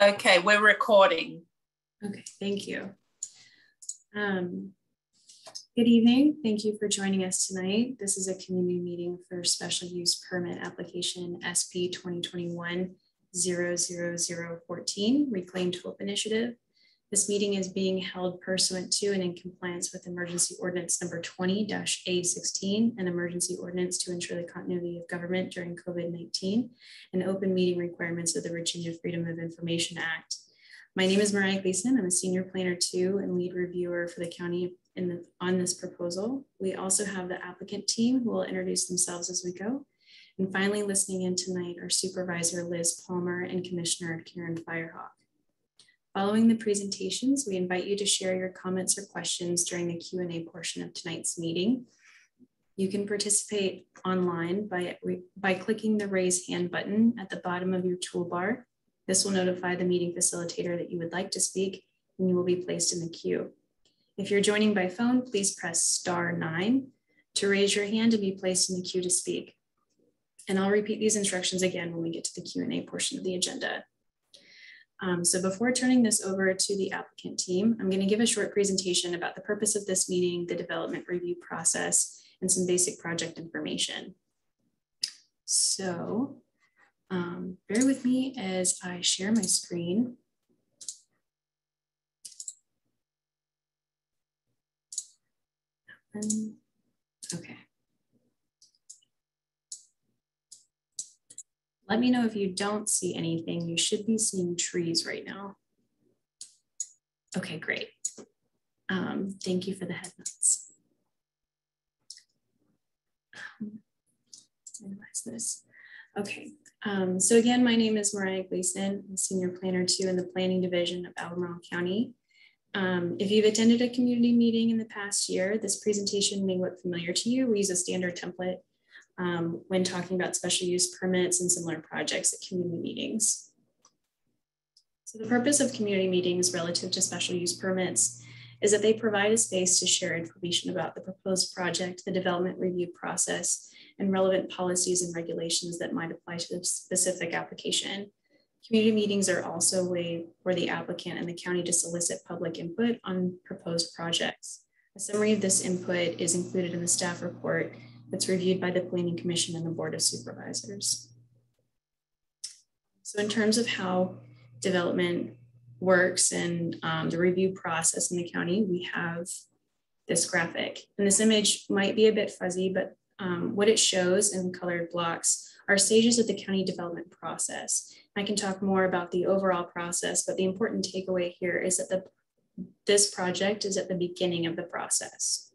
Okay, we're recording. Okay, thank you. Um, good evening. Thank you for joining us tonight. This is a community meeting for special use permit application SP 2021 00014 Reclaimed Hope Initiative. This meeting is being held pursuant to and in compliance with Emergency Ordinance number 20-A16, an emergency ordinance to ensure the continuity of government during COVID-19 and open meeting requirements of the Virginia Freedom of Information Act. My name is Mariah Gleason. I'm a senior planner two and lead reviewer for the county the, on this proposal. We also have the applicant team who will introduce themselves as we go. And finally, listening in tonight are Supervisor Liz Palmer and Commissioner Karen Firehock. Following the presentations, we invite you to share your comments or questions during the Q&A portion of tonight's meeting. You can participate online by, by clicking the raise hand button at the bottom of your toolbar. This will notify the meeting facilitator that you would like to speak and you will be placed in the queue. If you're joining by phone, please press star nine to raise your hand and be placed in the queue to speak. And I'll repeat these instructions again when we get to the Q&A portion of the agenda. Um, so before turning this over to the applicant team, I'm going to give a short presentation about the purpose of this meeting, the development review process, and some basic project information. So um, bear with me as I share my screen. Okay. Let me know if you don't see anything. You should be seeing trees right now. Okay, great. Um, thank you for the head notes. Um, this. Okay, um, so again, my name is Mariah Gleason. I'm Senior Planner 2 in the Planning Division of Albemarle County. Um, if you've attended a community meeting in the past year, this presentation may look familiar to you. We use a standard template um, when talking about special use permits and similar projects at community meetings. So the purpose of community meetings relative to special use permits is that they provide a space to share information about the proposed project, the development review process, and relevant policies and regulations that might apply to the specific application. Community meetings are also a way for the applicant and the county to solicit public input on proposed projects. A summary of this input is included in the staff report that's reviewed by the Planning Commission and the Board of Supervisors. So in terms of how development works and um, the review process in the county, we have this graphic. And this image might be a bit fuzzy, but um, what it shows in colored blocks are stages of the county development process. I can talk more about the overall process, but the important takeaway here is that the, this project is at the beginning of the process.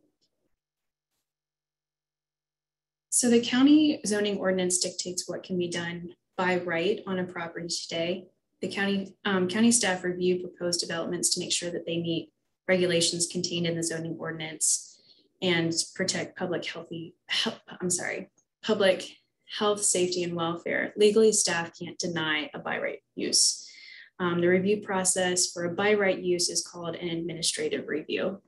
So the county zoning ordinance dictates what can be done by right on a property today. The county, um, county staff review proposed developments to make sure that they meet regulations contained in the zoning ordinance and protect public healthy, health, I'm sorry, public health, safety, and welfare. Legally, staff can't deny a by right use. Um, the review process for a by right use is called an administrative review.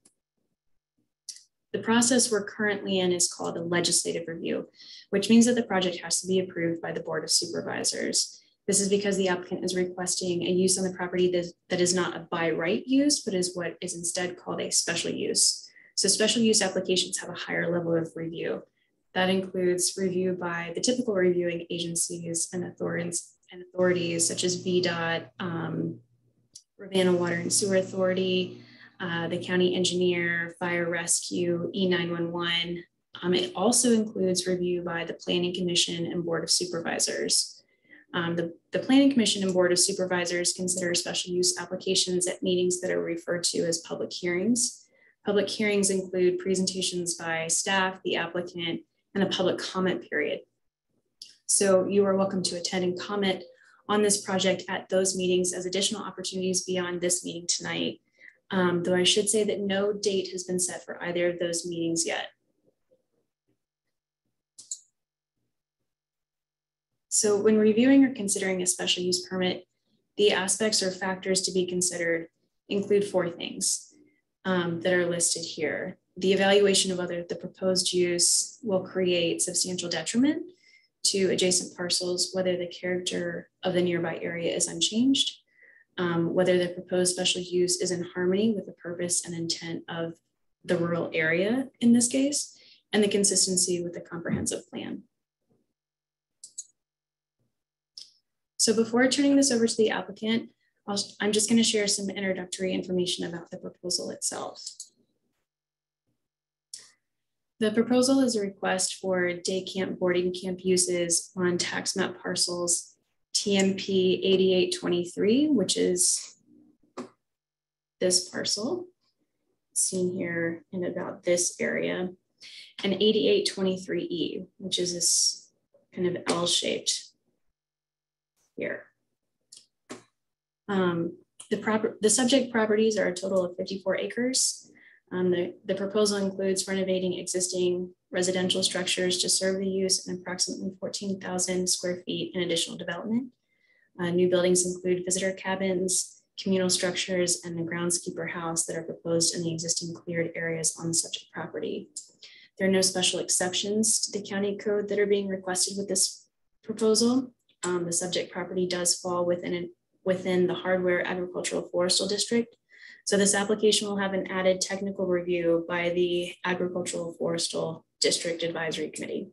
The process we're currently in is called a legislative review, which means that the project has to be approved by the Board of Supervisors. This is because the applicant is requesting a use on the property that, that is not a by right use, but is what is instead called a special use. So special use applications have a higher level of review. That includes review by the typical reviewing agencies and authorities, and authorities such as VDOT, um, Water and Sewer Authority, uh, the county engineer, fire rescue, E911. Um, it also includes review by the Planning Commission and Board of Supervisors. Um, the, the Planning Commission and Board of Supervisors consider special use applications at meetings that are referred to as public hearings. Public hearings include presentations by staff, the applicant, and a public comment period. So you are welcome to attend and comment on this project at those meetings as additional opportunities beyond this meeting tonight um, though I should say that no date has been set for either of those meetings yet. So when reviewing or considering a special use permit, the aspects or factors to be considered include four things um, that are listed here. The evaluation of whether the proposed use will create substantial detriment to adjacent parcels, whether the character of the nearby area is unchanged, um, whether the proposed special use is in harmony with the purpose and intent of the rural area in this case, and the consistency with the comprehensive plan. So before turning this over to the applicant, i am just going to share some introductory information about the proposal itself. The proposal is a request for day camp boarding camp uses on tax map parcels TMP 8823, which is this parcel seen here in about this area, and 8823E, which is this kind of L-shaped here. Um, the, proper, the subject properties are a total of 54 acres. Um, the, the proposal includes renovating existing residential structures to serve the use and approximately 14,000 square feet in additional development. Uh, new buildings include visitor cabins, communal structures, and the groundskeeper house that are proposed in the existing cleared areas on the subject property. There are no special exceptions to the county code that are being requested with this proposal. Um, the subject property does fall within, an, within the hardware agricultural forestal district. So this application will have an added technical review by the agricultural forestal district advisory committee.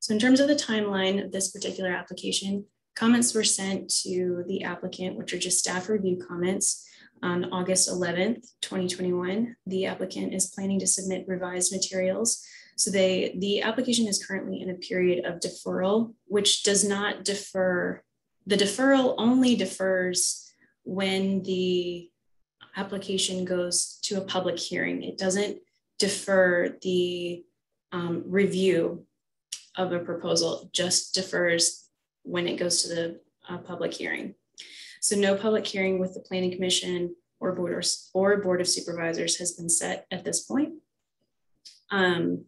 So in terms of the timeline of this particular application, comments were sent to the applicant, which are just staff review comments on August 11th, 2021. The applicant is planning to submit revised materials so they the application is currently in a period of deferral, which does not defer. The deferral only defers when the application goes to a public hearing. It doesn't defer the um, review of a proposal, it just defers when it goes to the uh, public hearing. So no public hearing with the Planning Commission or Board, or, or board of Supervisors has been set at this point. Um,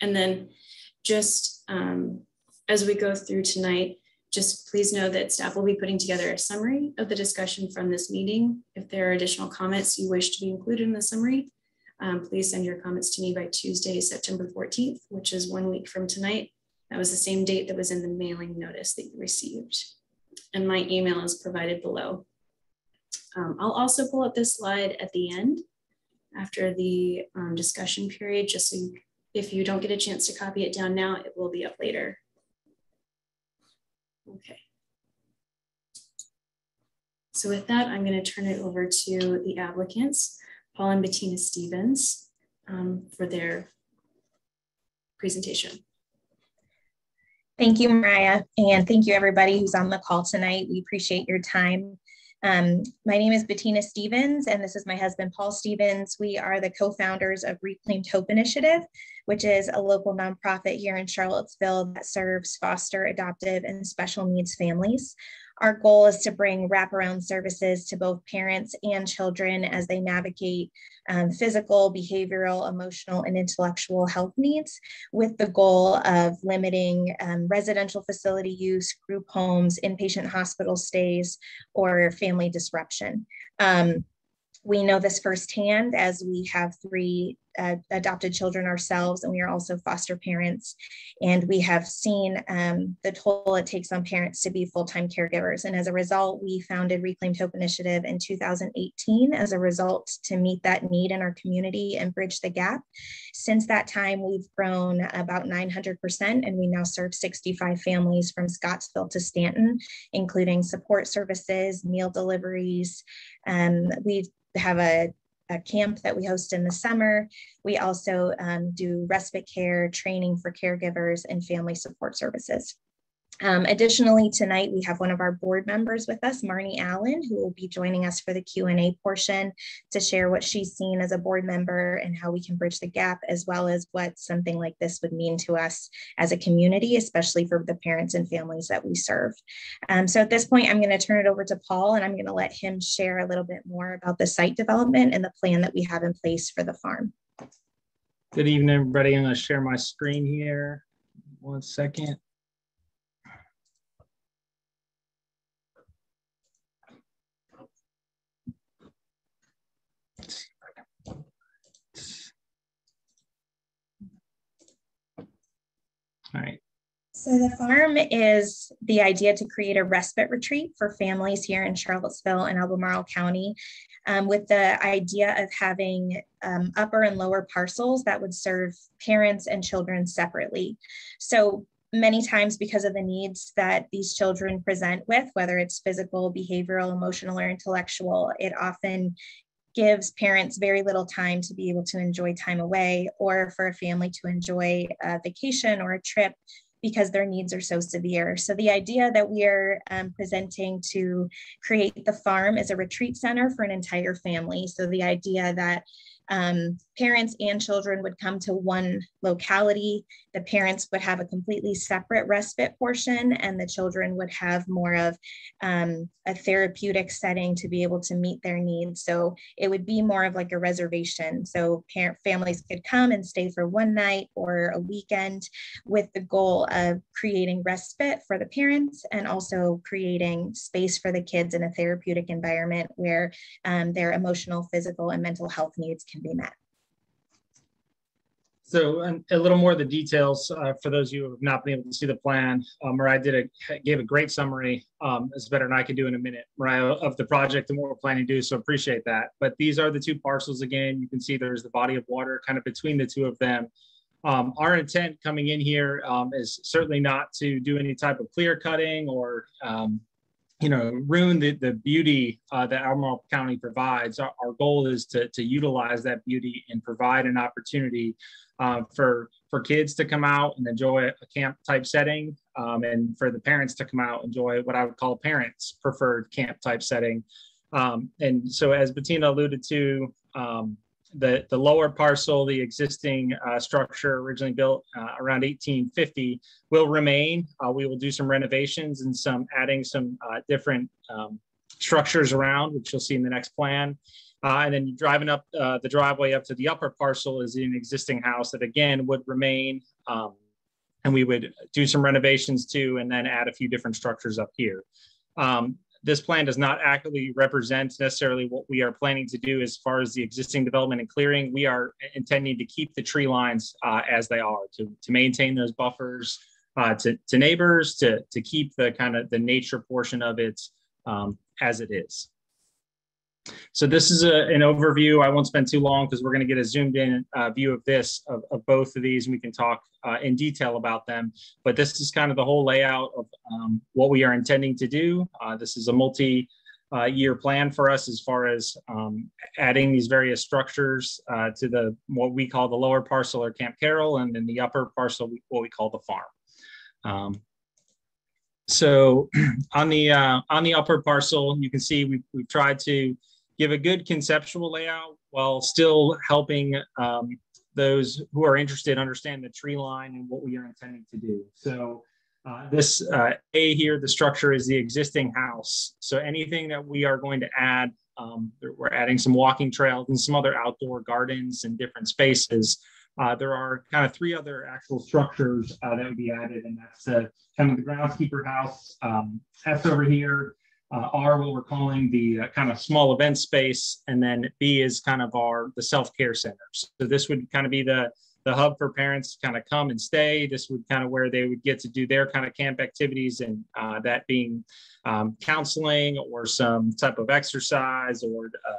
and then just um, as we go through tonight, just please know that staff will be putting together a summary of the discussion from this meeting. If there are additional comments you wish to be included in the summary, um, please send your comments to me by Tuesday, September 14th, which is one week from tonight. That was the same date that was in the mailing notice that you received. And my email is provided below. Um, I'll also pull up this slide at the end after the um, discussion period, just so you if you don't get a chance to copy it down now, it will be up later. Okay. So with that, I'm going to turn it over to the applicants, Paul and Bettina Stevens, um, for their presentation. Thank you, Mariah, and thank you everybody who's on the call tonight. We appreciate your time. Um, my name is Bettina Stevens, and this is my husband, Paul Stevens. We are the co-founders of Reclaimed Hope Initiative, which is a local nonprofit here in Charlottesville that serves foster, adoptive, and special needs families. Our goal is to bring wraparound services to both parents and children as they navigate um, physical, behavioral, emotional, and intellectual health needs with the goal of limiting um, residential facility use, group homes, inpatient hospital stays, or family disruption. Um, we know this firsthand as we have three uh, adopted children ourselves, and we are also foster parents. And we have seen um, the toll it takes on parents to be full time caregivers. And as a result, we founded Reclaimed Hope Initiative in 2018 as a result to meet that need in our community and bridge the gap. Since that time, we've grown about 900%, and we now serve 65 families from Scottsville to Staunton, including support services, meal deliveries. Um, we have a a camp that we host in the summer. We also um, do respite care, training for caregivers, and family support services. Um, additionally, tonight we have one of our board members with us, Marnie Allen, who will be joining us for the Q&A portion to share what she's seen as a board member and how we can bridge the gap, as well as what something like this would mean to us as a community, especially for the parents and families that we serve. Um, so at this point, I'm going to turn it over to Paul, and I'm going to let him share a little bit more about the site development and the plan that we have in place for the farm. Good evening, everybody. I'm going to share my screen here. One second. All right. So, the farm is the idea to create a respite retreat for families here in Charlottesville and Albemarle County, um, with the idea of having um, upper and lower parcels that would serve parents and children separately. So, many times, because of the needs that these children present with, whether it's physical, behavioral, emotional, or intellectual, it often gives parents very little time to be able to enjoy time away or for a family to enjoy a vacation or a trip because their needs are so severe. So the idea that we are um, presenting to create the farm is a retreat center for an entire family. So the idea that um, parents and children would come to one locality. The parents would have a completely separate respite portion, and the children would have more of um, a therapeutic setting to be able to meet their needs. So it would be more of like a reservation. So parent families could come and stay for one night or a weekend with the goal of creating respite for the parents and also creating space for the kids in a therapeutic environment where um, their emotional, physical, and mental health needs can be met. So a little more of the details uh, for those of you who have not been able to see the plan. Uh, Mariah did a gave a great summary. Um, it's better than I could do in a minute, Mariah, of the project and what we're planning to do. So appreciate that. But these are the two parcels again. You can see there's the body of water kind of between the two of them. Um, our intent coming in here um, is certainly not to do any type of clear cutting or um, you know, ruin the, the beauty uh, that Albemarle County provides. Our, our, goal is to, to utilize that beauty and provide an opportunity uh, for, for kids to come out and enjoy a camp type setting um, and for the parents to come out enjoy what I would call parents preferred camp type setting. Um, and so as Bettina alluded to, um, the, the lower parcel, the existing uh, structure originally built uh, around 1850 will remain. Uh, we will do some renovations and some adding some uh, different um, structures around, which you'll see in the next plan. Uh, and then driving up the driveway up to the upper parcel is an existing house that again would remain. Um, and we would do some renovations too, and then add a few different structures up here. Um, this plan does not accurately represent necessarily what we are planning to do as far as the existing development and clearing. We are intending to keep the tree lines uh, as they are, to, to maintain those buffers uh, to, to neighbors, to, to keep the kind of the nature portion of it um, as it is. So this is a, an overview. I won't spend too long because we're going to get a zoomed in uh, view of this, of, of, both of these, and we can talk uh, in detail about them. But this is kind of the whole layout of um, what we are intending to do. Uh, this is a multi uh, year plan for us as far as um, adding these various structures uh, to the what we call the lower parcel or Camp Carroll, and then the upper parcel, what we call the farm. Um, so on the uh, on the upper parcel, you can see we've, we've tried to give a good conceptual layout while still helping um, those who are interested understand the tree line and what we are intending to do. So uh, this uh, A here, the structure is the existing house. So anything that we are going to add, um, we're adding some walking trails and some other outdoor gardens and different spaces. Uh, there are kind of three other actual structures uh, that would be added, and that's uh, kind of the groundskeeper house. Um, over here uh, R, what we're calling the uh, kind of small event space, and then B is kind of our the self care centers. So this would kind of be the the hub for parents to kind of come and stay. This would kind of where they would get to do their kind of camp activities, and uh, that being um, counseling or some type of exercise or uh,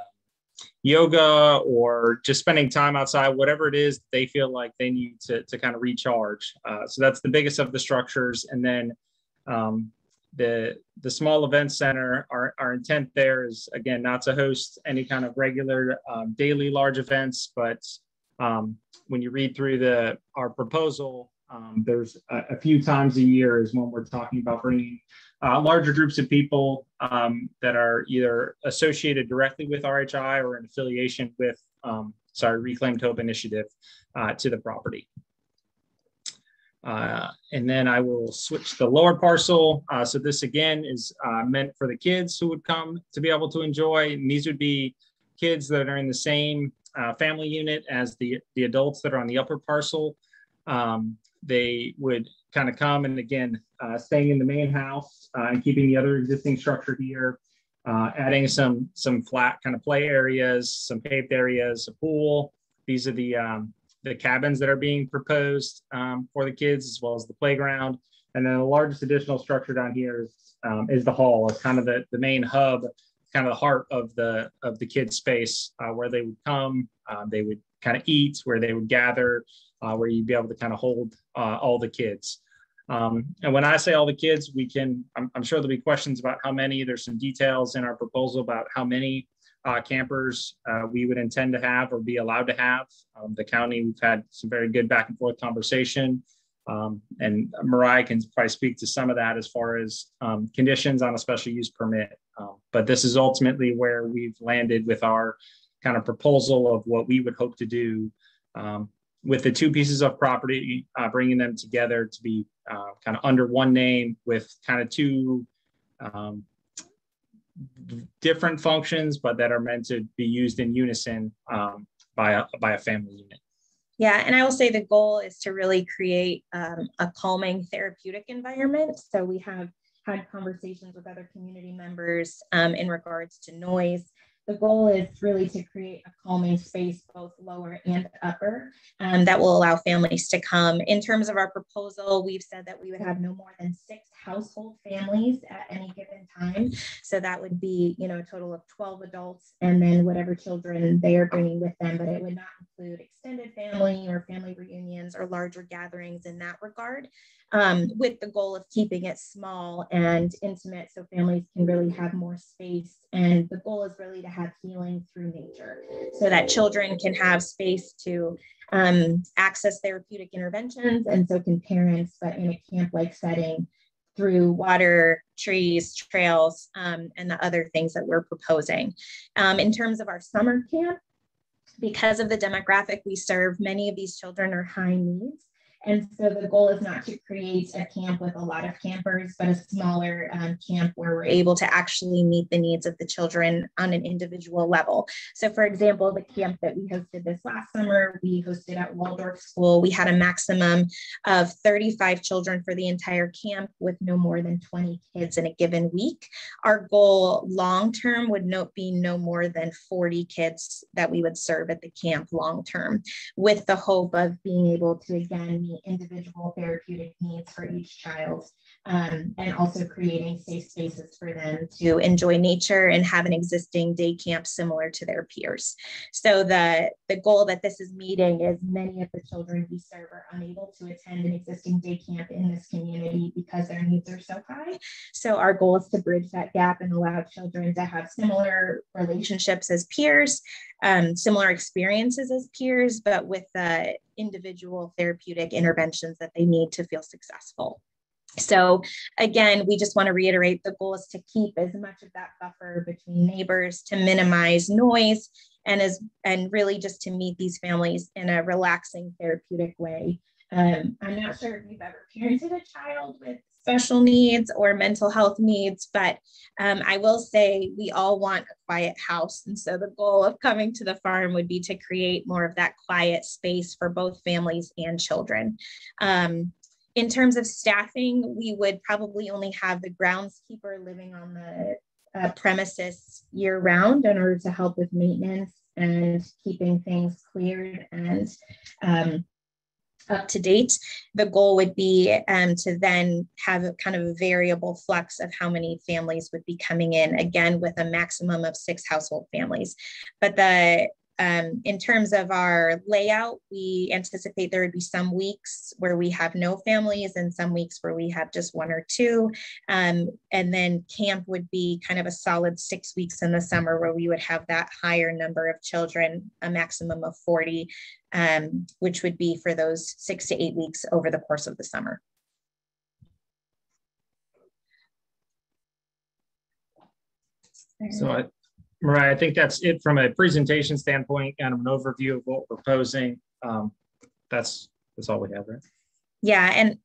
yoga or just spending time outside, whatever it is they feel like they need to, to kind of recharge. Uh, so that's the biggest of the structures. And then um, the the small event center our, our intent there is again not to host any kind of regular um, daily large events but um, when you read through the our proposal um, there's a, a, few times a year is when we're talking about bringing uh, larger groups of people um, that are either associated directly with RHI or in affiliation with um, sorry Reclaimed Hope Initiative uh, to the property. Uh, and then I will switch the lower parcel. Uh, so this again is uh, meant for the kids who would come to be able to enjoy. And these would be kids that are in the same uh, family unit as the, the adults that are on the upper parcel. Um, they would kind of come and again, uh, staying in the main house and keeping the other existing structure here, adding some, some flat kind of play areas, some paved areas, a pool. These are the um, the cabins that are being proposed um, for the kids, as well as the playground. And then the largest additional structure down here is, um, is the hall. It's kind of the, the main hub, kind of the heart of the of the kids' space uh, where they would come, uh, they would kind of eat, where they would gather, uh, where you'd be able to kind of hold uh, all the kids. Um, and when I say all the kids, we can, I'm, I'm, sure there'll be questions about how many. There's some details in our proposal about how many uh, campers uh, we would intend to have or be allowed to have. Um, the county, we've had some very good back and forth conversation. Um, and Mariah can probably speak to some of that as far as um, conditions on a special use permit. Um, but this is ultimately where we've landed with our kind of proposal of what we would hope to do um, with the two pieces of property, uh, bringing them together to be uh, kind of under one name with kind of two um, different functions, but that are meant to be used in unison um, by a by a family unit. Yeah, and I will say the goal is to really create um, a calming therapeutic environment. So we have had conversations with other community members um, in regards to noise the goal is really to create a calming space, both lower and upper, um, that will allow families to come. In terms of our proposal, we've said that we would have no more than six household families at any given time. So that would be, you know, a total of 12 adults and then whatever children they are bringing with them, but it would not include extended family or family reunions or larger gatherings in that regard um, with the goal of keeping it small and intimate so families can really have more space. And the goal is really to have healing through nature so that children can have space to um, access therapeutic interventions and so can parents, but in a camp like setting through water, trees, trails, um, and the other things that we're proposing. Um, in terms of our summer camp, because of the demographic we serve, many of these children are high needs. And so the goal is not to create a camp with a lot of campers, but a smaller um, camp where we're able to actually meet the needs of the children on an individual level. So, for example, the camp that we hosted this last summer, we hosted at Waldorf School. We had a maximum of 35 children for the entire camp with no more than 20 kids in a given week. Our goal long term would not be no more than 40 kids that we would serve at the camp long term, with the hope of being able to again individual therapeutic needs for each child, um, and also creating safe spaces for them to enjoy nature and have an existing day camp similar to their peers. So the, the goal that this is meeting is many of the children we serve are unable to attend an existing day camp in this community because their needs are so high. So our goal is to bridge that gap and allow children to have similar relationships as peers um, similar experiences as peers, but with the individual therapeutic interventions that they need to feel successful. So again, we just want to reiterate the goal is to keep as much of that buffer between neighbors to minimize noise and as and really just to meet these families in a relaxing therapeutic way. Um, I'm not sure if you've ever parented a child with special needs or mental health needs, but um, I will say we all want a quiet house. And so the goal of coming to the farm would be to create more of that quiet space for both families and children. Um, in terms of staffing, we would probably only have the groundskeeper living on the uh, premises year round in order to help with maintenance and keeping things cleared and um, up to date. The goal would be um, to then have a kind of a variable flux of how many families would be coming in, again, with a maximum of six household families. But the um, in terms of our layout, we anticipate there would be some weeks where we have no families and some weeks where we have just one or two. Um, and then camp would be kind of a solid six weeks in the summer where we would have that higher number of children, a maximum of 40, um, which would be for those six to eight weeks over the course of the summer. So I, Mariah, I think that's it from a presentation standpoint, kind of an overview of what we're proposing. Um, that's that's all we have, right? Yeah, and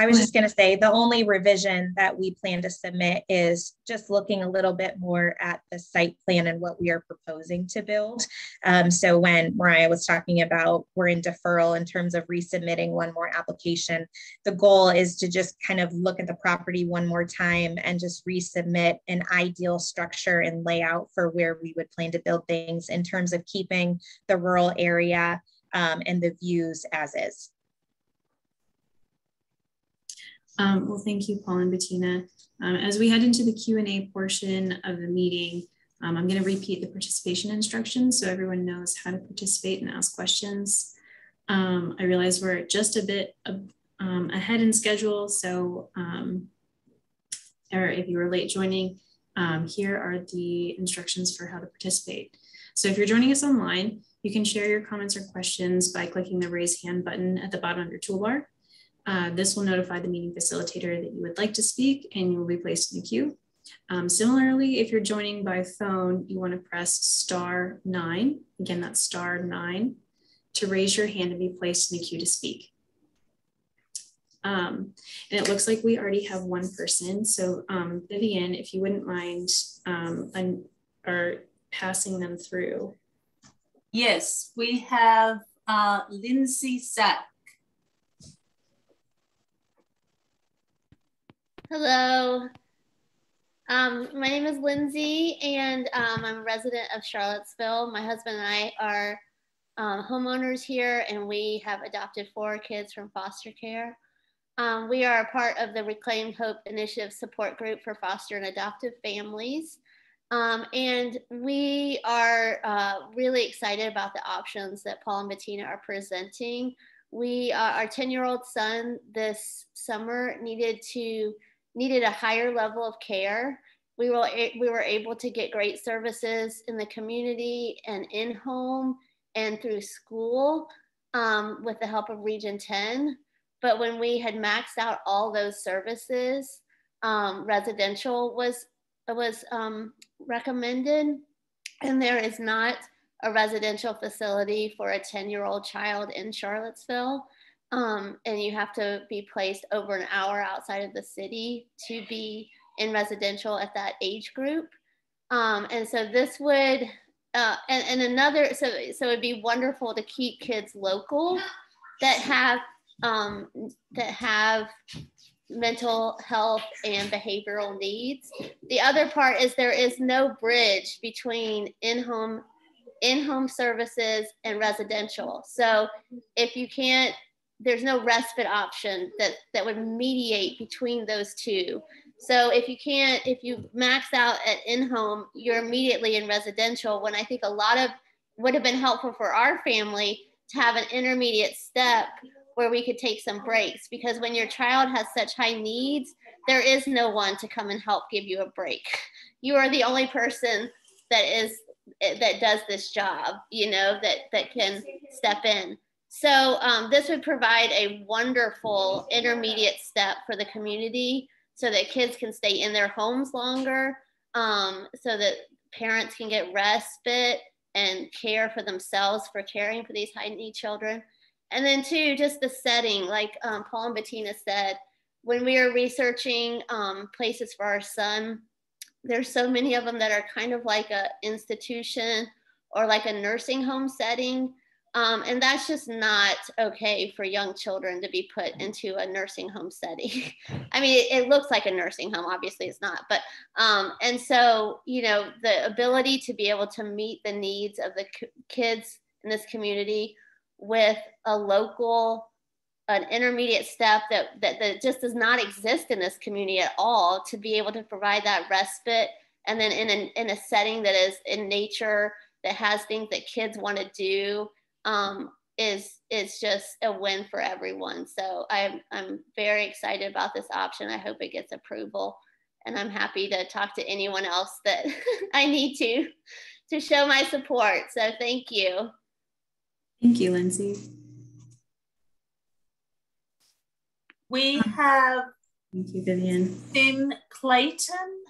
I was just going to say the only revision that we plan to submit is just looking a little bit more at the site plan and what we are proposing to build. Um, so when Mariah was talking about we're in deferral in terms of resubmitting one more application, the goal is to just kind of look at the property one more time and just resubmit an ideal structure and layout for where we would plan to build things in terms of keeping the rural area um, and the views as is. Um, well, thank you, Paul and Bettina. Um, as we head into the Q&A portion of the meeting, um, I'm going to repeat the participation instructions so everyone knows how to participate and ask questions. Um, I realize we're just a bit um, ahead in schedule, so um, or if you were late joining, here are the instructions for how to participate. So if you're joining us online, you can share your comments or questions by clicking the raise hand button at the bottom of your toolbar. Uh, this will notify the meeting facilitator that you would like to speak and you will be placed in the queue. Um, similarly, if you're joining by phone, you want to press star nine. Again, that's star nine to raise your hand and be placed in the queue to speak. Um, and it looks like we already have one person. So um, Vivian, if you wouldn't mind um, or passing them through. Yes, we have uh, Lindsay Sack. Hello. Um, my name is Lindsay, and um, I'm a resident of Charlottesville. My husband and I are um, homeowners here, and we have adopted four kids from foster care. Um, we are a part of the Reclaim Hope Initiative support group for foster and adoptive families. Um, and we are uh, really excited about the options that Paul and Bettina are presenting. We, uh, our 10 year old son this summer needed to needed a higher level of care. We were, we were able to get great services in the community and in home and through school um, with the help of Region 10. But when we had maxed out all those services, um, residential was, was um, recommended. And there is not a residential facility for a 10 year old child in Charlottesville um, and you have to be placed over an hour outside of the city to be in residential at that age group. Um, and so this would, uh, and, and another, so, so it'd be wonderful to keep kids local that have, um, that have mental health and behavioral needs. The other part is there is no bridge between in-home in-home services and residential. So if you can't there's no respite option that that would mediate between those two. So if you can't if you max out at in-home you're immediately in residential when i think a lot of would have been helpful for our family to have an intermediate step where we could take some breaks. Because when your child has such high needs there is no one to come and help give you a break. You are the only person that is that does this job you know that that can step in so um, this would provide a wonderful intermediate step for the community so that kids can stay in their homes longer, um, so that parents can get respite and care for themselves for caring for these high need children. And then two, just the setting, like um, Paul and Bettina said, when we are researching um, places for our son, there's so many of them that are kind of like a institution or like a nursing home setting um, and that's just not okay for young children to be put into a nursing home setting. I mean, it, it, looks like a nursing home, obviously it's not, but, um, and so, you know, the ability to be able to meet the needs of the kids in this community with a local, an intermediate step that, that, that just does not exist in this community at all to be able to provide that respite and then in a, in a setting that is in nature that has things that kids want to do um, is is just a win for everyone. So I'm I'm very excited about this option. I hope it gets approval, and I'm happy to talk to anyone else that I need to to show my support. So thank you. Thank you, Lindsay. We have Thank you, Vivian. Finn Clayton.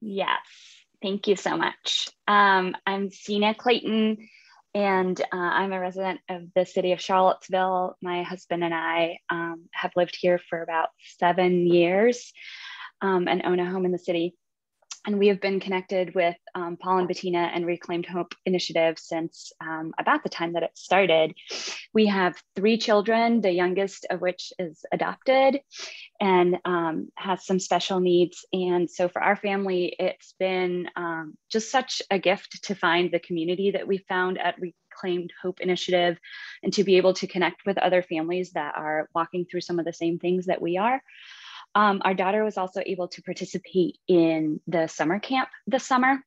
Yes. Thank you so much. Um, I'm Sina Clayton, and uh, I'm a resident of the city of Charlottesville. My husband and I um, have lived here for about seven years um, and own a home in the city. And we have been connected with um, Paul and Bettina and Reclaimed Hope Initiative since um, about the time that it started. We have three children, the youngest of which is adopted and um, has some special needs. And so for our family, it's been um, just such a gift to find the community that we found at Reclaimed Hope Initiative and to be able to connect with other families that are walking through some of the same things that we are. Um, our daughter was also able to participate in the summer camp this summer,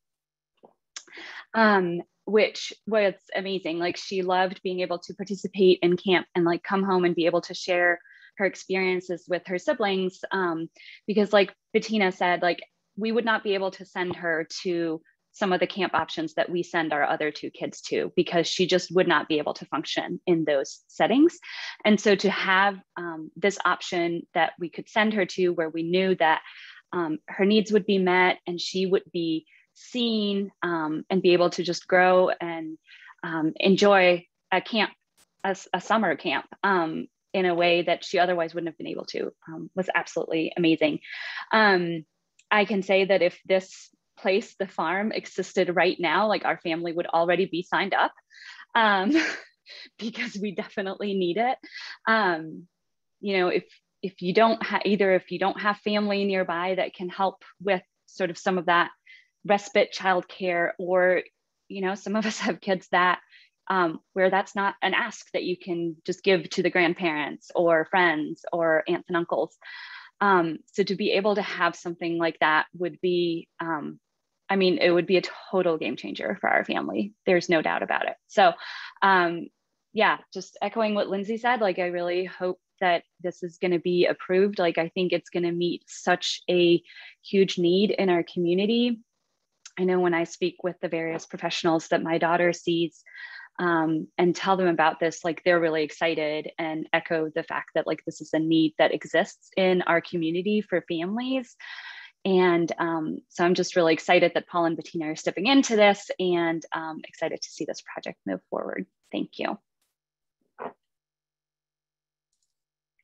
um, which was amazing. Like she loved being able to participate in camp and like come home and be able to share her experiences with her siblings. Um, because like Bettina said, like we would not be able to send her to some of the camp options that we send our other two kids to because she just would not be able to function in those settings. And so to have um, this option that we could send her to where we knew that um, her needs would be met and she would be seen um, and be able to just grow and um, enjoy a camp, a, a summer camp um, in a way that she otherwise wouldn't have been able to um, was absolutely amazing. I can say that if this place, the farm, existed right now, like our family would already be signed up um, because we definitely need it. Um, you know, if if you don't have either if you don't have family nearby that can help with sort of some of that respite childcare, or you know, some of us have kids that um, where that's not an ask that you can just give to the grandparents or friends or aunts and uncles. Um, so to be able to have something like that would be um, I mean, it would be a total game changer for our family. There's no doubt about it. So, um, yeah, just echoing what Lindsay said, like, I really hope that this is going to be approved. Like, I think it's going to meet such a huge need in our community. I know when I speak with the various professionals that my daughter sees um, and tell them about this, like they're really excited and echo the fact that like this is a need that exists in our community for families. And um, so I'm just really excited that Paul and Bettina are stepping into this and um, excited to see this project move forward. Thank you.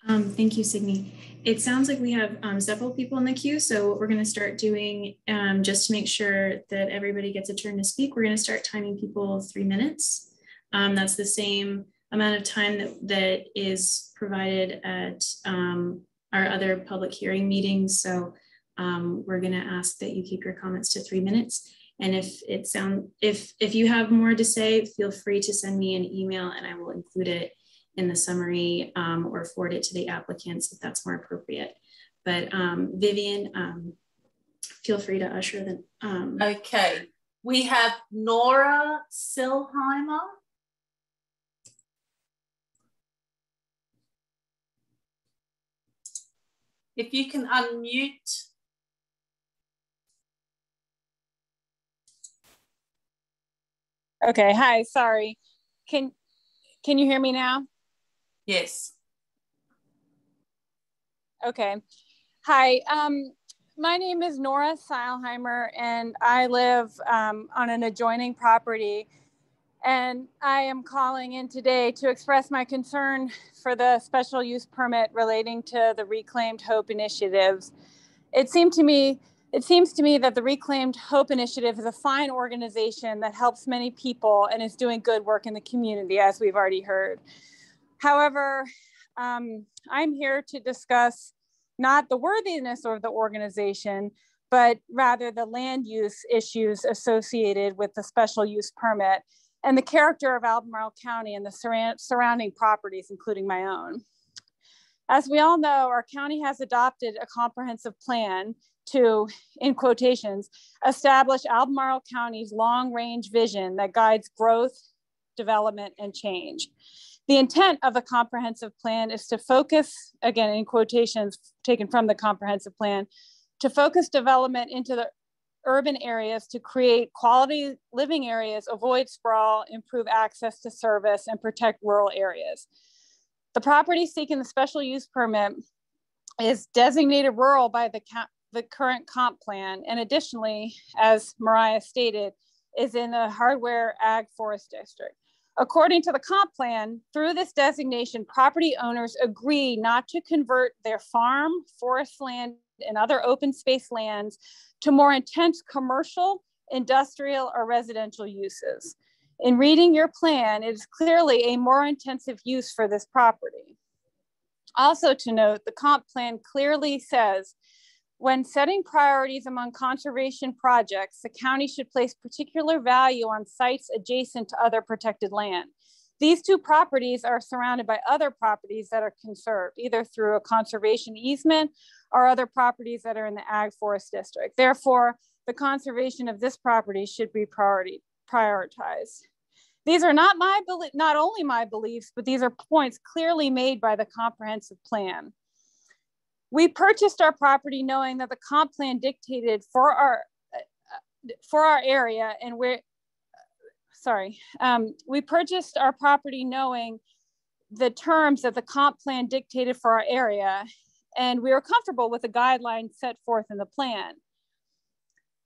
Um, thank you, Signe. It sounds like we have um, several people in the queue. So what we're going to start doing, um, just to make sure that everybody gets a turn to speak, we're going to start timing people three minutes. Um, that's the same amount of time that, that is provided at our other public hearing meetings. So um, we're going to ask that you keep your comments to three minutes. And if it sound if if you have more to say, feel free to send me an email and I will include it in the summary um, or forward it to the applicants if that's more appropriate. But um, Vivian, um, feel free to usher them. Um, okay, we have Nora Seilheimer. If you can unmute Okay, hi, sorry. Can can you hear me now? Yes. Okay. Hi, um, my name is Nora Seilheimer and I live um, on an adjoining property. And I am calling in today to express my concern for the special use permit relating to the Reclaimed Hope initiatives. It seemed to me it seems to me that the Reclaimed Hope Initiative is a fine organization that helps many people and is doing good work in the community, as we've already heard. However, um, I'm here to discuss not the worthiness of the organization, but rather the land use issues associated with the special use permit and the character of Albemarle County and the surrounding properties, including my own. As we all know, our county has adopted a comprehensive plan to, in quotations, establish Albemarle County's long range vision that guides growth, development, and change. The intent of the comprehensive plan is to focus, again, in quotations taken from the comprehensive plan, to focus development into the urban areas to create quality living areas, avoid sprawl, improve access to service, and protect rural areas. The property seeking the special use permit is designated rural by the the current comp plan. And additionally, as Mariah stated, is in the hardware ag forest district. According to the comp plan, through this designation, property owners agree not to convert their farm, forest land, and other open space lands to more intense commercial, industrial, or residential uses. In reading your plan, it is clearly a more intensive use for this property. Also to note, the comp plan clearly says When setting priorities among conservation projects, the county should place particular value on sites adjacent to other protected land. These two properties are surrounded by other properties that are conserved, either through a conservation easement or other properties that are in the Ag Forest District. Therefore, the conservation of this property should be priority, prioritized. These are not my not only my beliefs, but these are points clearly made by the comprehensive plan. We purchased our property knowing that the comp plan dictated for our for our area and where sorry, um, we purchased our property knowing the terms that the comp plan dictated for our area, and we were comfortable with the guidelines set forth in the plan.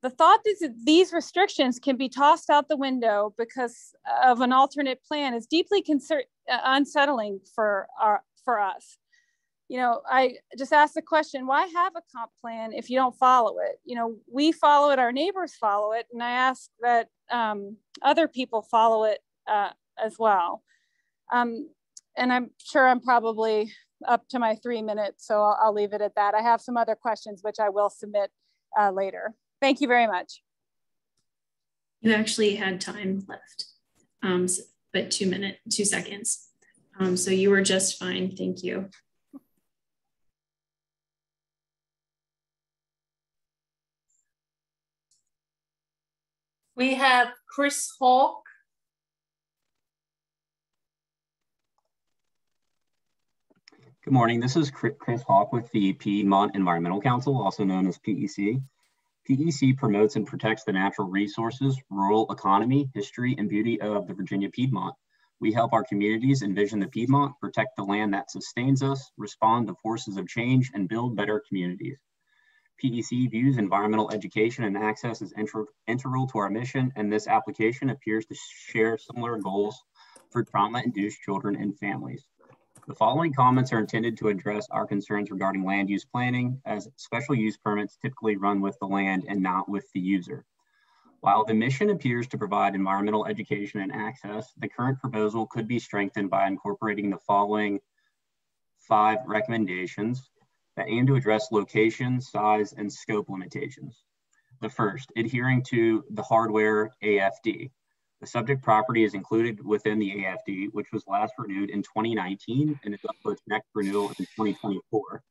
The thought is that these restrictions can be tossed out the window because of an alternate plan is deeply uh, unsettling for, our, for us you know, I just asked the question, why have a comp plan if you don't follow it? You know, we follow it, our neighbors follow it, and I ask that um, other people follow it uh, as well. Um, and I'm sure I'm probably up to my three minutes, so I'll, I'll, leave it at that. I have some other questions which I will submit uh, later. Thank you very much. You actually had time left, um, but two minutes, two seconds. Um, so you were just fine. Thank you. We have Chris Hawk. Good morning. This is Chris Hawk with the Piedmont Environmental Council, also known as PEC. PEC promotes and protects the natural resources, rural economy, history, and beauty of the Virginia Piedmont. We help our communities envision the Piedmont, protect the land that sustains us, respond to forces of change, and build better communities. PEC views environmental education and access as integral to our mission, and this application appears to share similar goals for trauma-induced children and families. The following comments are intended to address our concerns regarding land use planning, as special use permits typically run with the land and not with the user. While the mission appears to provide environmental education and access, the current proposal could be strengthened by incorporating the following five recommendations that aim to address location, size, and scope limitations. The first, adhering to the hardware AFD. The subject property is included within the AFD, which was last renewed in 2019 and is up for its next renewal in 2024.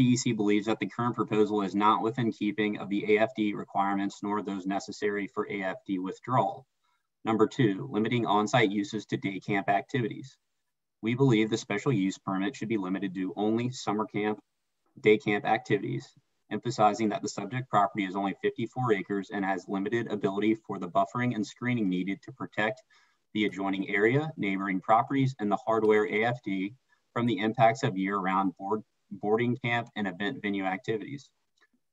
PEC believes that the current proposal is not within keeping of the AFD requirements nor those necessary for AFD withdrawal. Number two, limiting on-site uses to day camp activities. We believe the special use permit should be limited to only summer camp day camp activities, emphasizing that the subject property is only 54 acres and has limited ability for the buffering and screening needed to protect the adjoining area, neighboring properties, and the hardware AFD from the impacts of year-round board, boarding camp and event venue activities.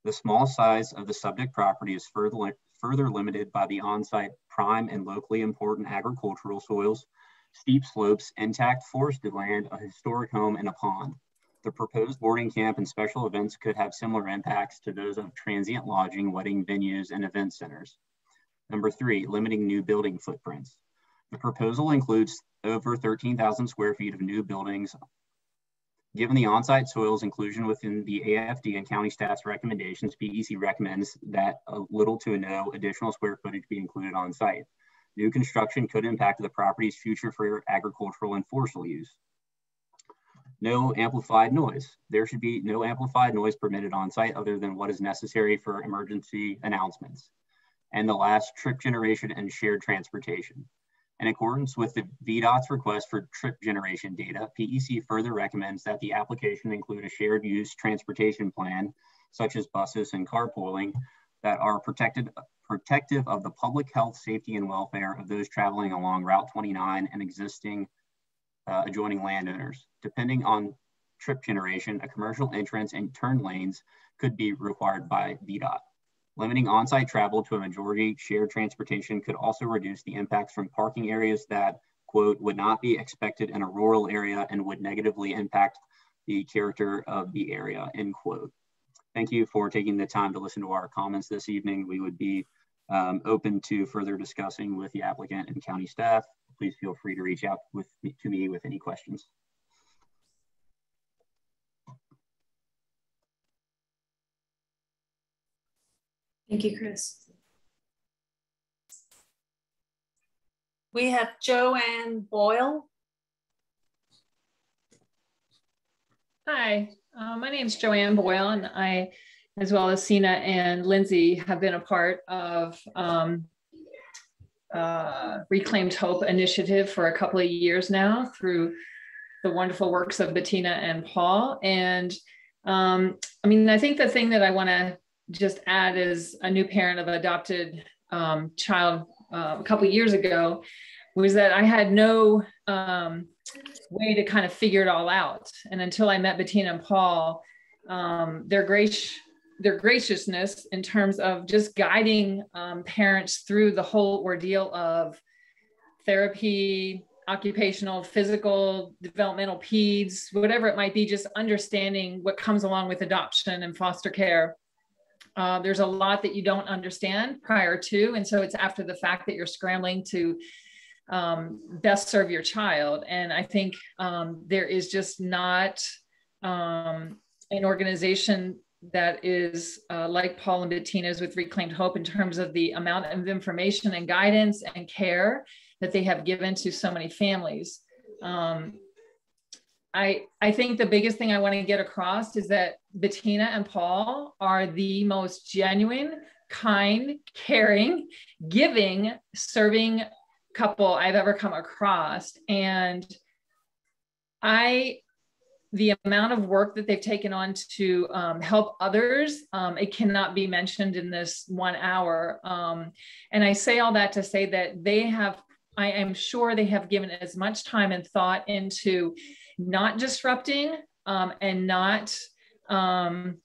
The small size of the subject property is further, further limited by the on-site prime and locally important agricultural soils, steep slopes, intact forested land, a historic home, and a pond. The proposed boarding camp and special events could have similar impacts to those of transient lodging, wedding venues, and event centers. Number three, limiting new building footprints. The proposal includes over 13,000 square feet of new buildings. Given the on-site soils inclusion within the AFD and county staff's recommendations, PEC recommends that a little to no additional square footage be included on site. New construction could impact the property's future for agricultural and forestal use no amplified noise. There should be no amplified noise permitted on site other than what is necessary for emergency announcements. And the last, trip generation and shared transportation. In accordance with the VDOT's request for trip generation data, PEC further recommends that the application include a shared use transportation plan, such as buses and carpooling, that are protected, protective of the public health, safety, and welfare of those traveling along Route 29 and existing uh, adjoining landowners. Depending on trip generation, a commercial entrance and turn lanes could be required by VDOT. Limiting on-site travel to a majority shared transportation could also reduce the impacts from parking areas that, quote, would not be expected in a rural area and would negatively impact the character of the area, end quote. Thank you for taking the time to listen to our comments this evening. We would be um, open to further discussing with the applicant and county staff please feel free to reach out with to me with any questions. Thank you, Chris. We have Joanne Boyle. Hi, uh, my name is Joanne Boyle, and I, as well as Sina and Lindsay, have been a part of um, uh, Reclaimed Hope initiative for a couple of years now through the wonderful works of Bettina and Paul. And um, I mean, I think the thing that I want to just add as a new parent of adopted um, child uh, a couple years ago was that I had no um, way to kind of figure it all out. And until I met Bettina and Paul, um, their grace, their graciousness in terms of just guiding um, parents through the whole ordeal of therapy, occupational, physical, developmental peds, whatever it might be, just understanding what comes along with adoption and foster care. Uh, there's a lot that you don't understand prior to. And so it's after the fact that you're scrambling to um, best serve your child. And I think um, there is just not um, an organization that is uh, like Paul and Bettina's with Reclaimed Hope in terms of the amount of information and guidance and care that they have given to so many families. Um, I, I think the biggest thing I want to get across is that Bettina and Paul are the most genuine, kind, caring, giving, serving couple I've ever come across. And I, the amount of work that they've taken on to um, help others, um, it cannot be mentioned in this one hour. Um, and I say all that to say that they have, I am sure they have given as much time and thought into not disrupting um, and not um,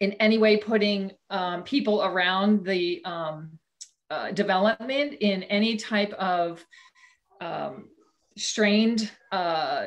in any way putting um, people around the um, uh, development in any type of um, strained uh,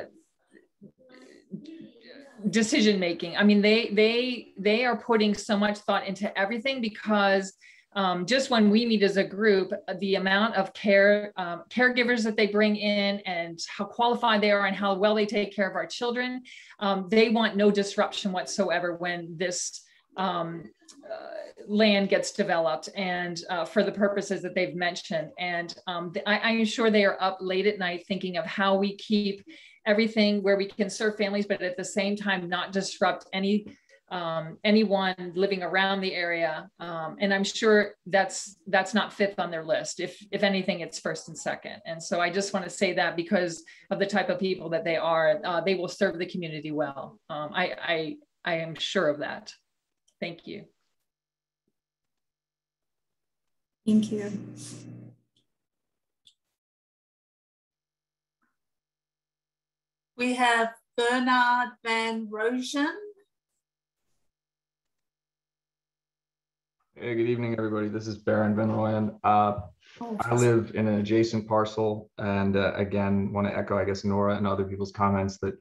decision making. I mean, they they they are putting so much thought into everything because um, just when we meet as a group, the amount of care um, caregivers that they bring in and how qualified they are and how well they take care of our children, um, they want no disruption whatsoever when this um, uh, land gets developed and uh, for the purposes that they've mentioned. And um, I, am sure they are up late at night thinking of how we keep everything where we can serve families, but at the same time not disrupt any um, anyone living around the area. Um, and I'm sure that's that's not fifth on their list. If if anything, it's first and second. And so I just want to say that because of the type of people that they are, uh, they will serve the community well. Um, I, I I am sure of that. Thank you. Thank you. We have Bernard Van Rosen. Hey, good evening, everybody. This is Baron Van Royen. Uh, oh, I live in an adjacent parcel, and uh, again, want to echo, I guess, Nora and other people's comments that,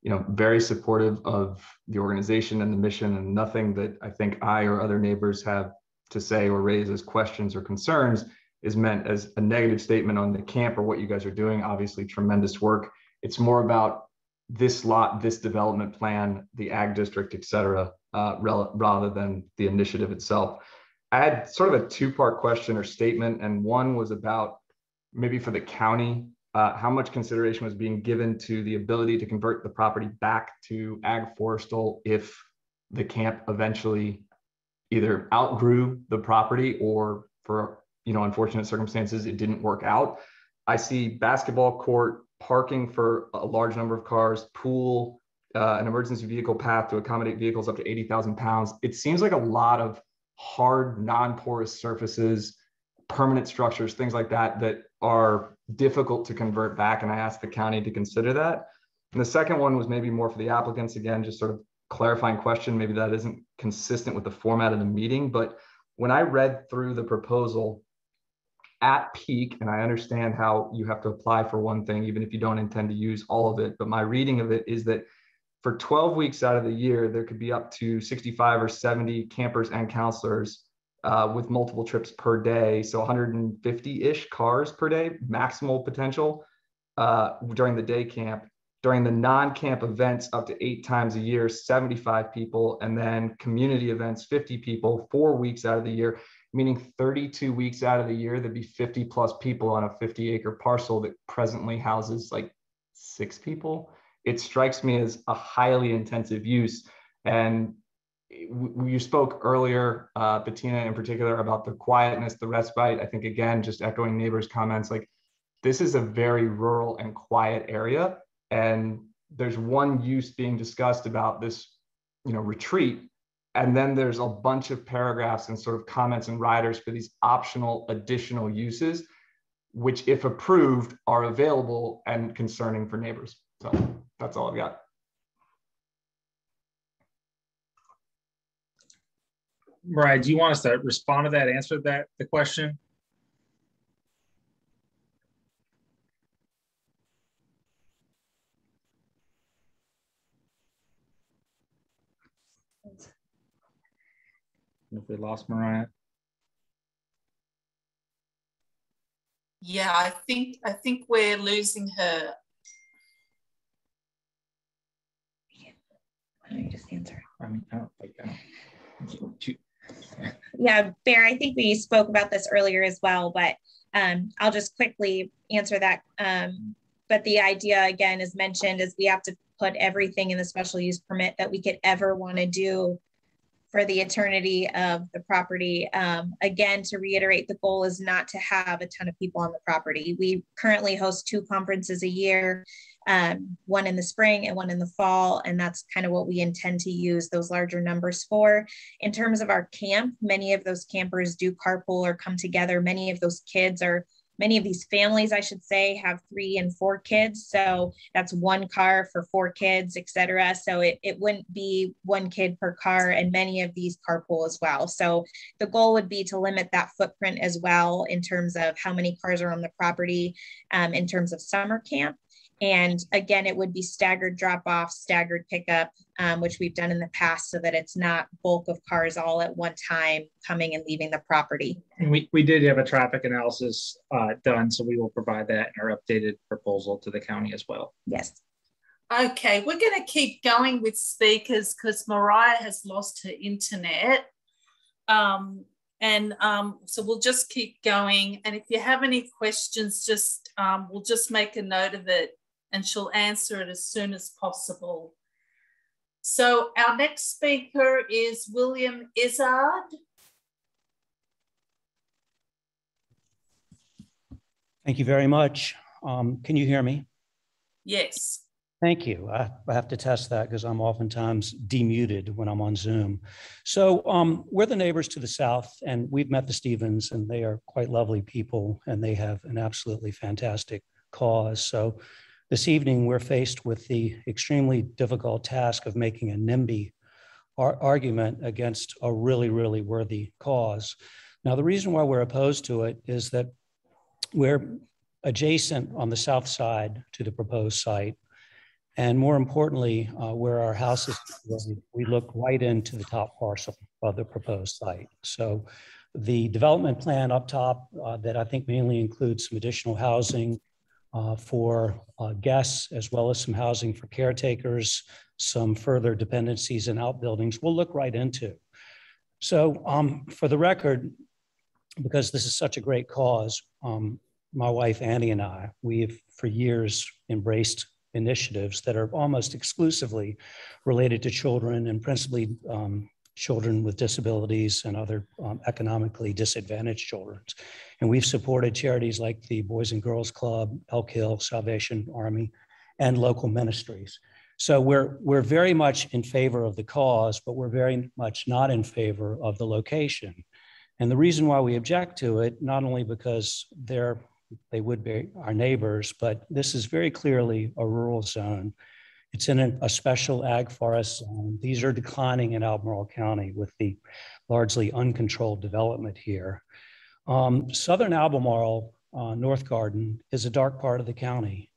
you know, very supportive of the organization and the mission, and nothing that I think I or other neighbors have to say or raise as questions or concerns is meant as a negative statement on the camp or what you guys are doing. Obviously, tremendous work. It's more about this lot, this development plan, the ag district, et cetera, uh, rather than the initiative itself. I had sort of a two part question or statement, and one was about maybe for the county, uh, how much consideration was being given to the ability to convert the property back to ag forestal if the camp eventually either outgrew the property or for you know unfortunate circumstances it didn't work out. I see basketball court, parking for a large number of cars, pool, uh, an emergency vehicle path to accommodate vehicles up to 80,000 pounds. It seems like a lot of hard, non-porous surfaces, permanent structures, things like that, that are difficult to convert back. And I asked the county to consider that. And the second one was maybe more for the applicants, again, just sort of clarifying question. Maybe that isn't consistent with the format of the meeting, but when I read through the proposal at peak, and I understand how you have to apply for one thing, even if you don't intend to use all of it, but my reading of it is that for 12 weeks out of the year, there could be up to 65 or 70 campers and counselors uh, with multiple trips per day. So 150 ish cars per day, maximal potential uh, during the day camp. During the non camp events, up to eight times a year, 75 people. And then community events, 50 people, four weeks out of the year. meaning 32 weeks out of the year, there'd be 50 plus people on a 50 acre parcel that presently houses like six people. It strikes me as a highly intensive use. And you spoke earlier, uh, Bettina in particular, about the quietness, the respite. I think, again, just echoing neighbors' comments, like this is a very rural and quiet area. And there's one use being discussed about this, you know, retreat. And then there's a bunch of paragraphs and sort of comments and riders for these optional additional uses, which, if approved, are available and concerning for neighbors. So that's all I've got. Mariah, do you want us to respond to that, answer that, the question? If we lost Mariah. Yeah, I think I think we're losing her. Why don't you just answer? I mean, I don't like that. Yeah, Bear, I think we spoke about this earlier as well, but um, I'll just quickly answer that. Um, but the idea, again, as mentioned, is we have to put everything in the special use permit that we could ever want to do for the eternity of the property. Um, again, to reiterate, the goal is not to have a ton of people on the property. We currently host two conferences a year um, one in the spring and one in the fall. And that's kind of what we intend to use those larger numbers for. In terms of our camp, many of those campers do carpool or come together. Many of those kids are many of these families i should say have three and four kids so that's one car for four kids etc so it, it wouldn't be one kid per car and many of these carpool as well so the goal would be to limit that footprint as well in terms of how many cars are on the property um, in terms of summer camp and again, it would be staggered drop off, staggered pickup, um, which we've done in the past so that it's not bulk of cars all at one time coming and leaving the property. And we, we did have a traffic analysis uh, done, so we will provide that in our updated proposal to the county as well. Yes. Okay, we're going to keep going with speakers because Mariah has lost her internet. Um, and um, so we'll just keep going. And if you have any questions, just um, we'll just make a note of it and she'll answer it as soon as possible. So our next speaker is William Izzard. Thank you very much. Um, can you hear me? Yes. Thank you. I, I have to test that because I'm oftentimes demuted when I'm on Zoom. So um, we're the neighbors to the south, and we've met the Stevens, and they are quite lovely people, and they have an absolutely fantastic cause. So this evening, we're faced with the extremely difficult task of making a NIMBY ar argument against a really, really worthy cause. Now, the reason why we're opposed to it is that we're adjacent on the south side to the proposed site. And more importantly, uh, where our house is, we look right into the top parcel of the proposed site. So the development plan up top uh, that I think mainly includes some additional housing, for uh, guests, as well as some housing for caretakers, some further dependencies and outbuildings we'll look right into. So um, for the record, because this is such a great cause, um, my wife Annie and I, we've for years embraced initiatives that are almost exclusively related to children and principally um, children with disabilities and other um, economically disadvantaged children. And we've supported charities like the Boys and Girls Club, Elk Hill, Salvation Army, and local ministries. So we're, we're very much in favor of the cause, but we're very much not in favor of the location. And the reason why we object to it, not only because they're, they would be our neighbors, but this is very clearly a rural zone it's in a, a special ag forest zone. These are declining in Albemarle County with the largely uncontrolled development here. Um, Southern Albemarle, uh, North Garden, is a dark part of the county.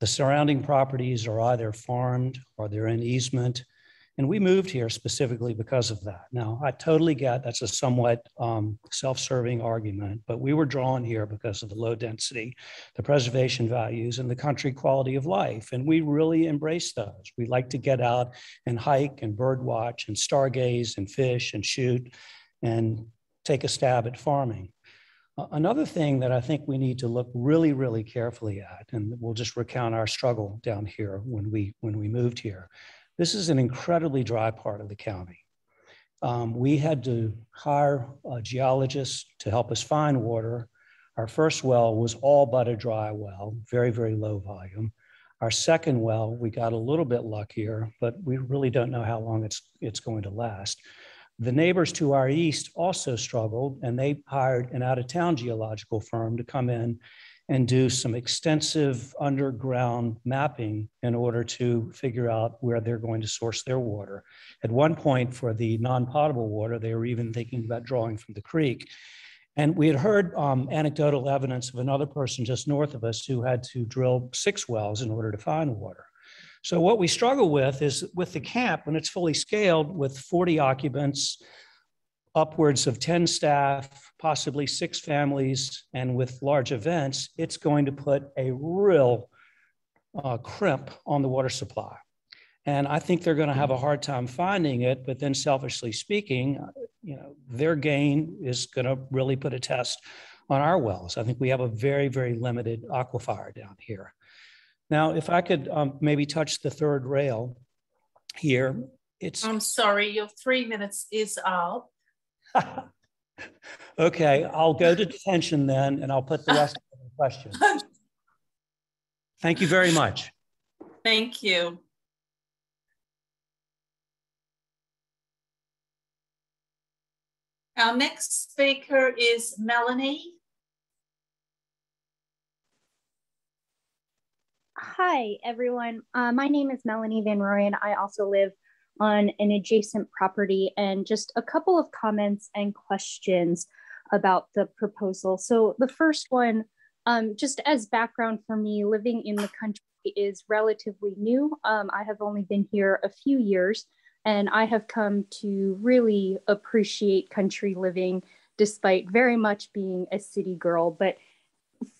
The surrounding properties are either farmed or they're in easement and we moved here specifically because of that. Now, I totally get that's a somewhat um, self serving argument, but we were drawn here because of the low density, the preservation values, and the country quality of life. And we really embrace those. We like to get out and hike and bird watch and stargaze and fish and shoot. And take a stab at farming. Another thing that I think we need to look really, really carefully at, and we'll just recount our struggle down here when we when we moved here. This is an incredibly dry part of the county. Um, we had to hire a geologist to help us find water. Our first well was all but a dry well, very, very low volume. Our second well, we got a little bit luckier, but we really don't know how long it's, it's going to last. The neighbors to our east also struggled, and they hired an out of town geological firm to come in and do some extensive underground mapping in order to figure out where they're going to source their water. At one point, for the non potable water, they were even thinking about drawing from the creek. And we had heard um, anecdotal evidence of another person just north of us who had to drill six wells in order to find water. So what we struggle with is with the camp, when it's fully scaled with 40 occupants, upwards of 10 staff, possibly six families, and with large events, it's going to put a real uh, crimp on the water supply. And I think they're going to have a hard time finding it. But then, selfishly speaking, uh, you know, their gain is going to really put a test on our wells. I think we have a very, very limited aquifer down here. Now, if I could um, maybe touch the third rail here, it's. I'm sorry, your three minutes is up. okay, I'll go to detention then, and I'll put the rest of the questions. Thank you very much. Thank you. Our next speaker is Melanie. Hi, everyone. Uh, my name is Melanie Van Royen. I also live on an adjacent property and just a couple of comments and questions about the proposal. So the first one, um, just as background for me, living in the country is relatively new. Um, I have only been here a few years and I have come to really appreciate country living despite very much being a city girl. But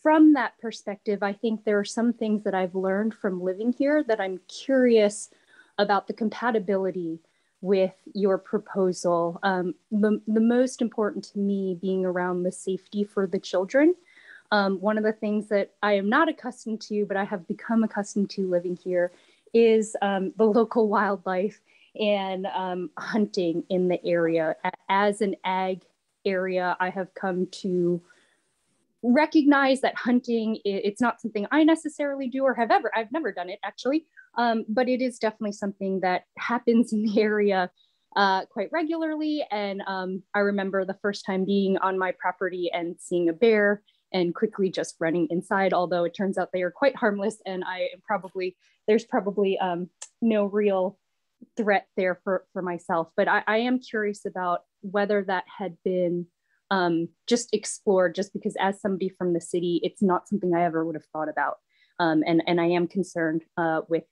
from that perspective, I think there are some things that I've learned from living here that I'm curious about the compatibility with your proposal. Um, the, the most important to me being around the safety for the children. Um, one of the things that I am not accustomed to, but I have become accustomed to living here, is um, the local wildlife and um, hunting in the area. As an ag area, I have come to recognize that hunting it's not something i necessarily do or have ever i've never done it actually um, but it is definitely something that happens in the area uh, quite regularly and um, i remember the first time being on my property and seeing a bear and quickly just running inside although it turns out they are quite harmless and i am probably there's probably um, no real threat there for for myself but I, I am curious about whether that had been um, just explored, just because as somebody from the city, it's not something I ever would have thought about. Um, and, and I am concerned uh, with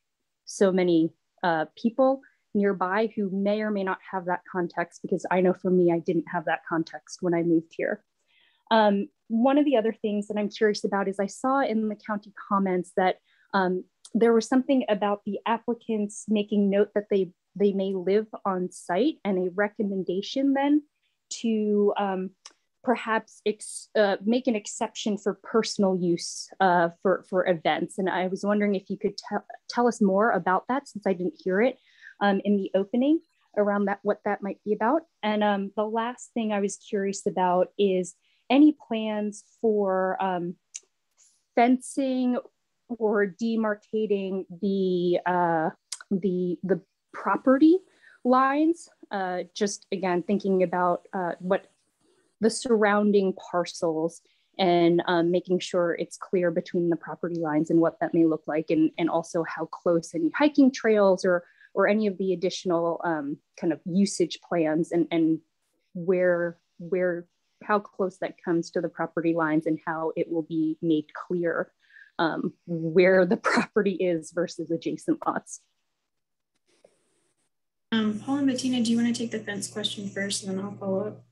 so many uh, people nearby who may or may not have that context because I know for me, I didn't have that context when I moved here. Um, one of the other things that I'm curious about is I saw in the county comments that um, there was something about the applicants making note that they, they may live on site and a recommendation then to um, perhaps ex, uh, make an exception for personal use uh, for, for events. And I was wondering if you could tell us more about that since I didn't hear it um, in the opening around that, what that might be about. And um, the last thing I was curious about is any plans for um, fencing or demarcating the, uh, the, the property lines uh, just again thinking about uh, what the surrounding parcels and um, making sure it's clear between the property lines and what that may look like and, and also how close any hiking trails or or any of the additional um, kind of usage plans and, and where where how close that comes to the property lines and how it will be made clear um, where the property is versus adjacent lots. Um, Paul and Bettina, do you want to take the fence question first and then I'll follow up?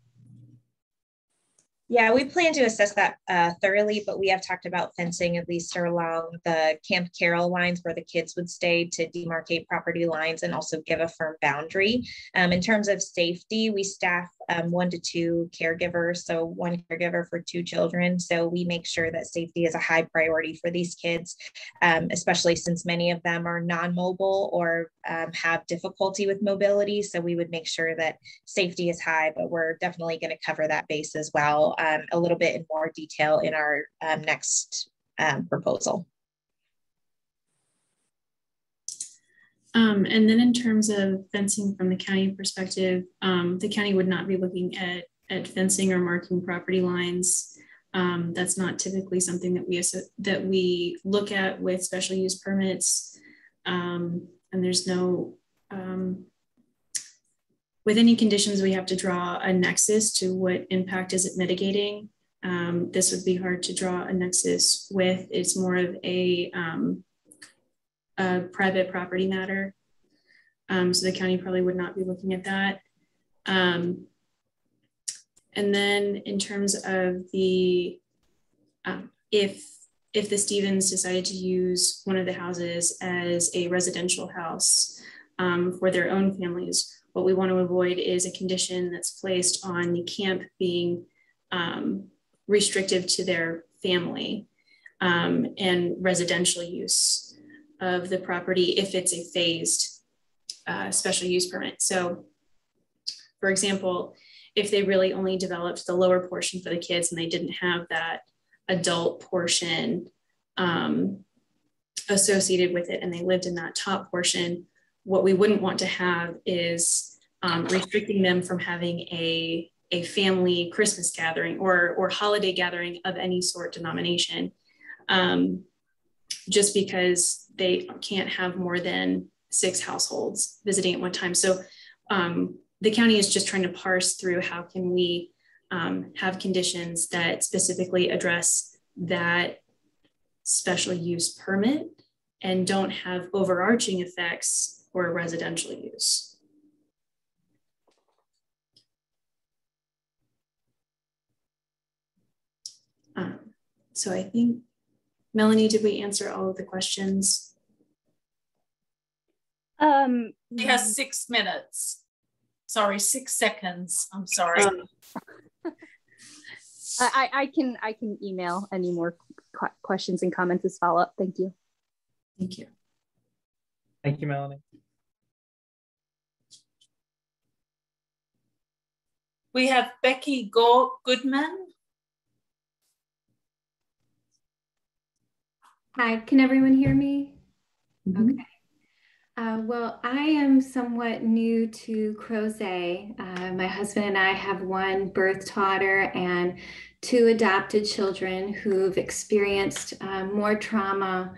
Yeah, we plan to assess that uh, thoroughly, but we have talked about fencing at least along the Camp Carroll lines where the kids would stay to demarcate property lines and also give a firm boundary. Um, in terms of safety, we staff um, one to two caregivers, so one caregiver for two children. So we make sure that safety is a high priority for these kids, um, especially since many of them are non-mobile or um, have difficulty with mobility. So we would make sure that safety is high, but we're definitely going to cover that base as well um, a little bit in more detail in our um, next um, proposal. Um, and then in terms of fencing from the county perspective, um, the county would not be looking at, at fencing or marking property lines. Um, that's not typically something that we that we look at with special use permits. Um, and there's no um, with any conditions, we have to draw a nexus to what impact is it mitigating. Um, this would be hard to draw a nexus with. It's more of a a private property matter. Um, so the county probably would not be looking at that. Um, and then in terms of the, um, if, if the Stevens decided to use one of the houses as a residential house um, for their own families, what we want to avoid is a condition that's placed on the camp being um, restrictive to their family um, and residential use of the property if it's a phased uh, special use permit. So for example, if they really only developed the lower portion for the kids and they didn't have that adult portion um, associated with it and they lived in that top portion, what we wouldn't want to have is um, restricting them from having a, a family Christmas gathering or, or holiday gathering of any sort denomination. Um, just because they can't have more than six households visiting at one time. So um, the county is just trying to parse through how can we um, have conditions that specifically address that special use permit and don't have overarching effects for residential use. Um, so I think Melanie, did we answer all of the questions? Um, he has six minutes. Sorry, six seconds. I'm sorry. Um, I, I can I can email any more questions and comments as follow up. Thank you. Thank you. Thank you, Melanie. We have Becky Go Hi, can everyone hear me? Mm -hmm. Okay. Uh, well, I am somewhat new to Crozet. Uh, my husband and I have one birth daughter and two adopted children who've experienced uh, more trauma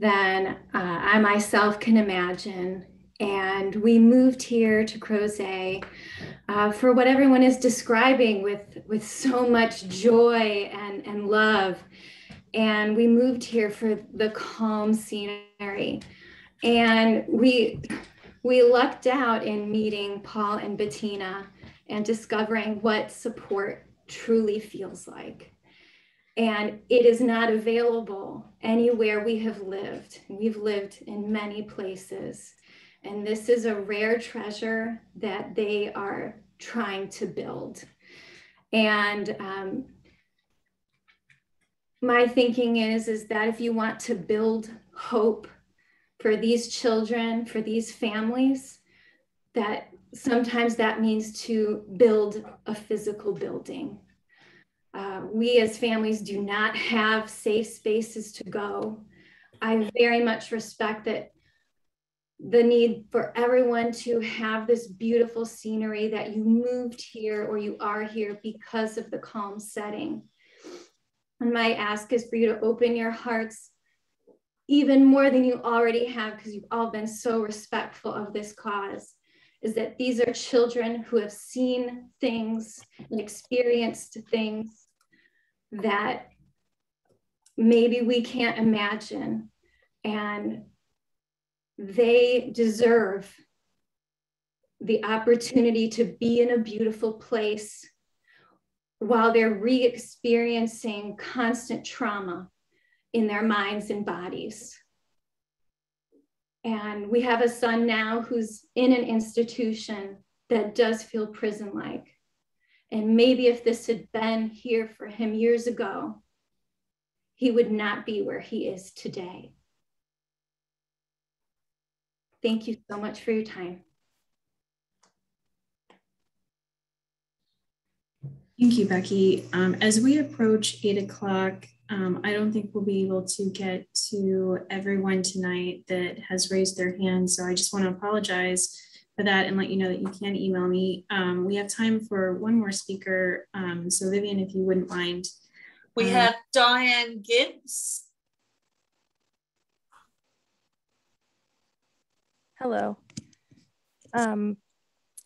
than uh, I myself can imagine. And we moved here to Crozet uh, for what everyone is describing with, with so much joy and, and love and we moved here for the calm scenery. And we we lucked out in meeting Paul and Bettina and discovering what support truly feels like. And it is not available anywhere we have lived. We've lived in many places. And this is a rare treasure that they are trying to build. And um, my thinking is is that if you want to build hope for these children for these families that sometimes that means to build a physical building. Uh, we as families do not have safe spaces to go. I very much respect that the need for everyone to have this beautiful scenery that you moved here or you are here because of the calm setting and my ask is for you to open your hearts even more than you already have, because you've all been so respectful of this cause, is that these are children who have seen things and experienced things that maybe we can't imagine. And they deserve the opportunity to be in a beautiful place while they're re experiencing constant trauma in their minds and bodies. And we have a son now who's in an institution that does feel prison like. And maybe if this had been here for him years ago, he would not be where he is today. Thank you so much for your time. Thank you, Becky. Um, as we approach eight o'clock, um, I don't think we'll be able to get to everyone tonight that has raised their hand. So I just want to apologize for that and let you know that you can email me. Um, we have time for one more speaker. Um, so Vivian, if you wouldn't mind. We uh, have Diane Gibbs. Hello. Um,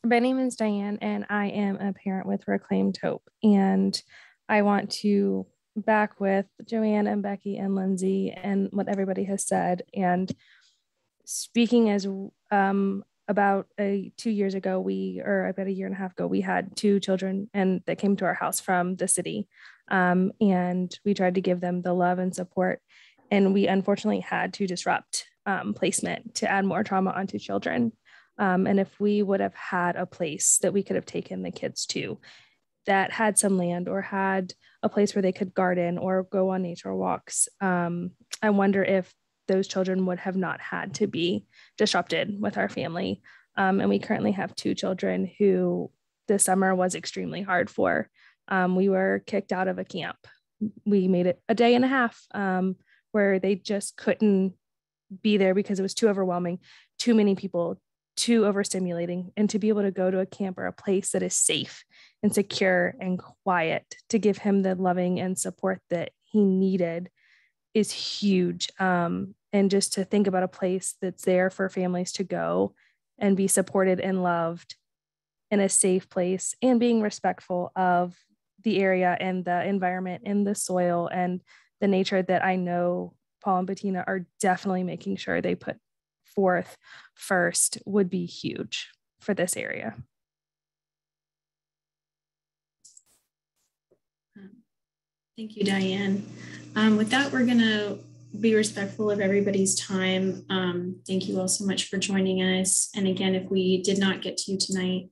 my name is Diane, and I am a parent with Reclaimed Hope. And I want to back with Joanne and Becky and Lindsay and what everybody has said. And speaking as um, about a two years ago, we or about a year and a half ago, we had two children and that came to our house from the city, um, and we tried to give them the love and support. And we unfortunately had to disrupt um, placement to add more trauma onto children. Um, and if we would have had a place that we could have taken the kids to that had some land or had a place where they could garden or go on nature walks, um, I wonder if those children would have not had to be disrupted with our family. Um, and we currently have two children who the summer was extremely hard for. Um, we were kicked out of a camp. We made it a day and a half um, where they just couldn't be there because it was too overwhelming, too many people, too overstimulating. And to be able to go to a camp or a place that is safe and secure and quiet to give him the loving and support that he needed is huge. Um, and just to think about a place that's there for families to go and be supported and loved in a safe place and being respectful of the area and the environment and the soil and the nature that I know Paul and Bettina are definitely making sure they put forth first would be huge for this area. Thank you, Diane. Um, with that, we're going to be respectful of everybody's time. Um, thank you all so much for joining us. And again, if we did not get to you tonight,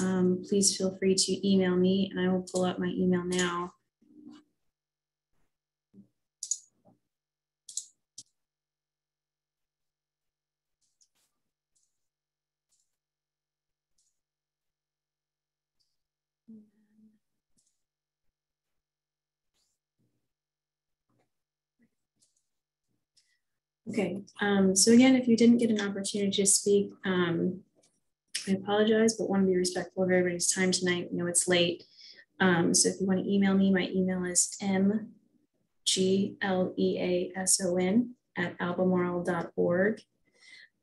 um, please feel free to email me and I will pull up my email now. Okay, um, so again, if you didn't get an opportunity to speak, um, I apologize, but want to be respectful of everybody's time tonight. We know it's late. Um, so if you want to email me, my email is mgleason at albemarle.org.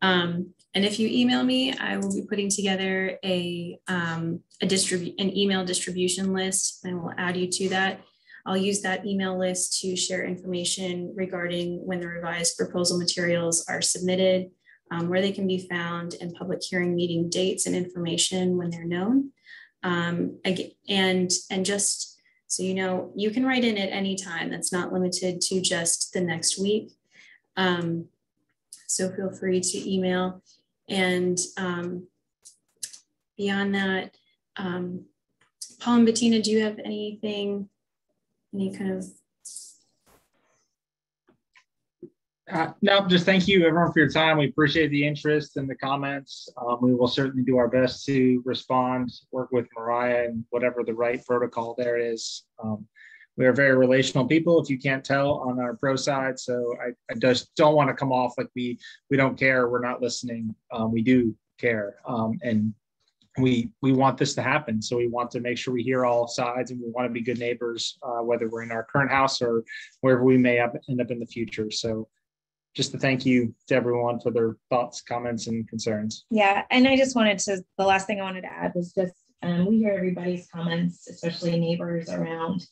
Um, and if you email me, I will be putting together a, um, a distribute an email distribution list and we'll add you to that. I'll use that email list to share information regarding when the revised proposal materials are submitted, um, where they can be found, and public hearing meeting dates and information when they're known. Um, and, and just so you know, you can write in at any time. That's not limited to just the next week. Um, so feel free to email. And um, beyond that, um, Paul and Bettina, do you have anything any kind of uh, no, just thank you everyone for your time. We appreciate the interest and the comments. Um, we will certainly do our best to respond, work with Mariah and whatever the right protocol there is. Um, we are very relational people, if you can't tell, on our pro side. So I, I just don't want to come off like we we don't care, we're not listening. Um, we do care, um, and we we want this to happen. So we want to make sure we hear all sides and we want to be good neighbors uh, whether we're in our current house or wherever we may end up in the future. So just to thank you to everyone for their thoughts comments and concerns. Yeah and i just wanted to the last thing i wanted to add was just um, we hear everybody's comments especially neighbors around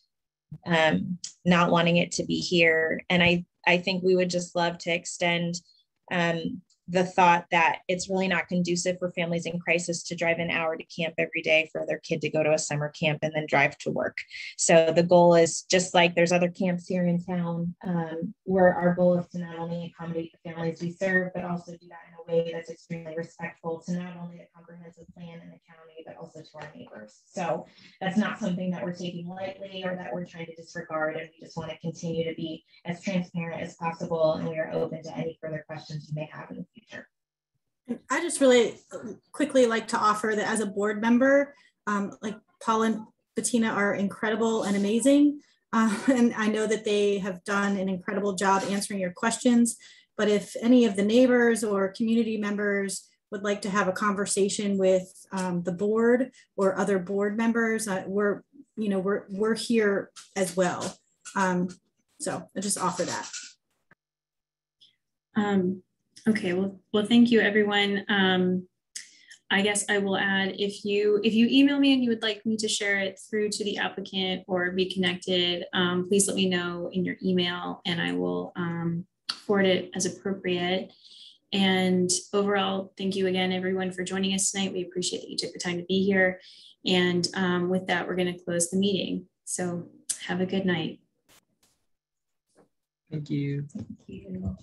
um, not wanting it to be here. And i i think we would just love to extend um, the thought that it's really not conducive for families in crisis to drive an hour to camp every day for their kid to go to a summer camp and then drive to work. So the goal is just like there's other camps here in town, um, where our goal is to not only accommodate the families we serve, but also do that in a way that's extremely respectful to not only the comprehensive plan in the county, but also to our neighbors. So that's not something that we're taking lightly or that we're trying to disregard. And we just want to continue to be as transparent as possible. And we are open to any further questions you may have in. I just really quickly like to offer that as a board member, um, like Paul and Bettina are incredible and amazing. Uh, and I know that they have done an incredible job answering your questions. But if any of the neighbors or community members would like to have a conversation with um, the board or other board members, uh, we're, you know, we're, we're here as well. Um, so I just offer that. Um, okay, well, well, thank you everyone. Um, I guess I will add if you if you email me and you would like me to share it through to the applicant or be connected, um, please let me know in your email and I will um, forward it as appropriate. And overall, thank you again, everyone, for joining us tonight. We appreciate that you took the time to be here. And um, with that, we're going to close the meeting. So have a good night. Thank you. Thank you.